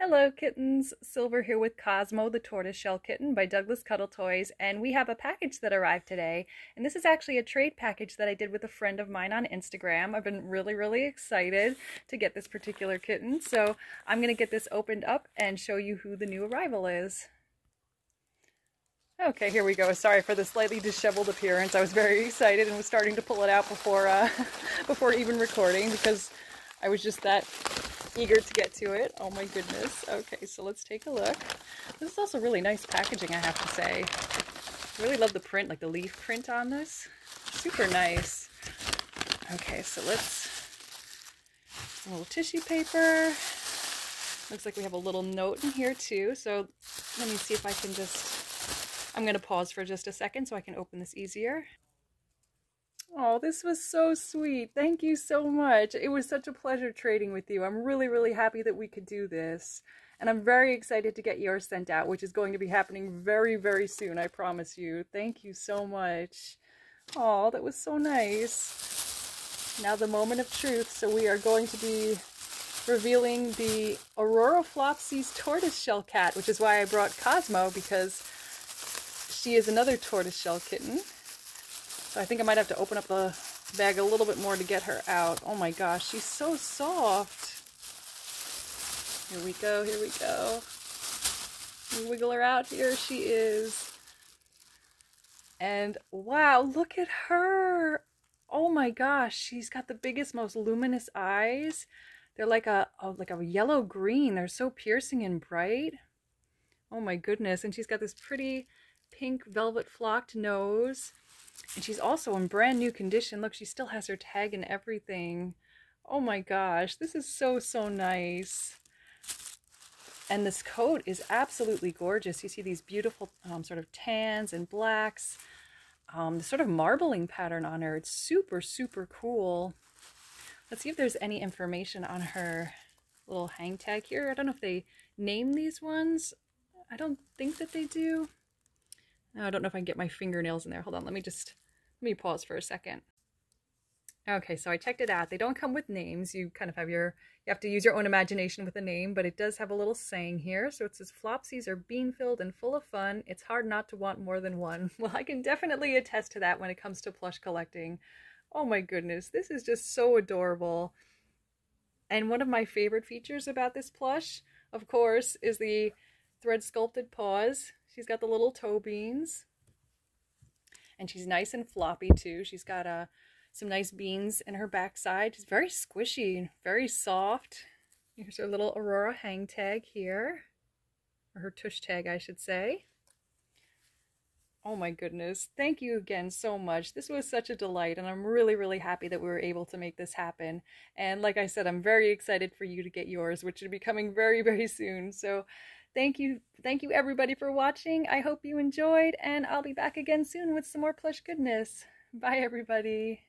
Hello kittens, Silver here with Cosmo the Tortoiseshell Kitten by Douglas Cuddle Toys and we have a package that arrived today and this is actually a trade package that I did with a friend of mine on Instagram. I've been really really excited to get this particular kitten so I'm going to get this opened up and show you who the new arrival is. Okay, here we go. Sorry for the slightly disheveled appearance. I was very excited and was starting to pull it out before uh, before even recording because I was just that eager to get to it. Oh my goodness. Okay, so let's take a look. This is also really nice packaging, I have to say. Really love the print, like the leaf print on this. Super nice. Okay, so let's, some little tissue paper. Looks like we have a little note in here too. So let me see if I can just, I'm gonna pause for just a second so I can open this easier. Oh, this was so sweet. Thank you so much. It was such a pleasure trading with you. I'm really, really happy that we could do this. And I'm very excited to get yours sent out, which is going to be happening very, very soon, I promise you. Thank you so much. Oh, that was so nice. Now the moment of truth. So we are going to be revealing the Aurora Flopsies tortoiseshell cat, which is why I brought Cosmo, because she is another tortoiseshell kitten. I think I might have to open up the bag a little bit more to get her out. Oh my gosh, she's so soft. Here we go, here we go. We wiggle her out. Here she is. And wow, look at her. Oh my gosh, she's got the biggest, most luminous eyes. They're like a, a like a yellow green. They're so piercing and bright. Oh my goodness. And she's got this pretty pink velvet flocked nose. And she's also in brand new condition. Look, she still has her tag and everything. Oh my gosh, this is so, so nice. And this coat is absolutely gorgeous. You see these beautiful um, sort of tans and blacks. Um, the sort of marbling pattern on her. It's super, super cool. Let's see if there's any information on her little hang tag here. I don't know if they name these ones. I don't think that they do. Oh, I don't know if I can get my fingernails in there. Hold on, let me just, let me pause for a second. Okay, so I checked it out. They don't come with names. You kind of have your, you have to use your own imagination with a name, but it does have a little saying here. So it says, Flopsies are bean-filled and full of fun. It's hard not to want more than one. Well, I can definitely attest to that when it comes to plush collecting. Oh my goodness, this is just so adorable. And one of my favorite features about this plush, of course, is the thread sculpted paws. She's got the little toe beans. And she's nice and floppy too. She's got uh, some nice beans in her backside. She's very squishy, very soft. Here's her little Aurora hang tag here. Or her tush tag, I should say. Oh my goodness. Thank you again so much. This was such a delight and I'm really, really happy that we were able to make this happen. And like I said, I'm very excited for you to get yours, which should be coming very, very soon. So Thank you, thank you everybody for watching. I hope you enjoyed, and I'll be back again soon with some more plush goodness. Bye, everybody.